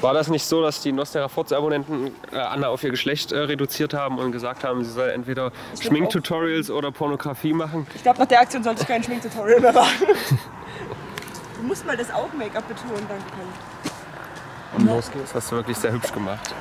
War das nicht so, dass die Nostera Forts-Abonnenten äh, Anna auf ihr Geschlecht äh, reduziert haben und gesagt haben, sie soll entweder Schminktutorials oder Pornografie machen? Ich glaube, nach der Aktion sollte ich kein Schminktutorial mehr machen. Du musst mal das Augen-Make-up betonen, danke. Und los geht's. Das hast du wirklich sehr hübsch gemacht.